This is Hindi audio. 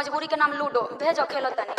मजबूरी के नाम लूडो भेजो खेलो तनी।